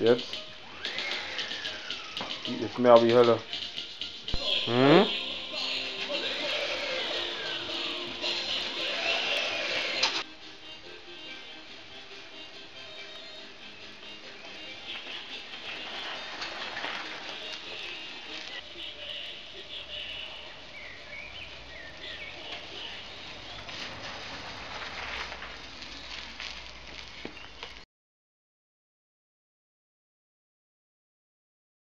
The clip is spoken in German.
Jetzt. Die ist mehr wie Hölle. Hm?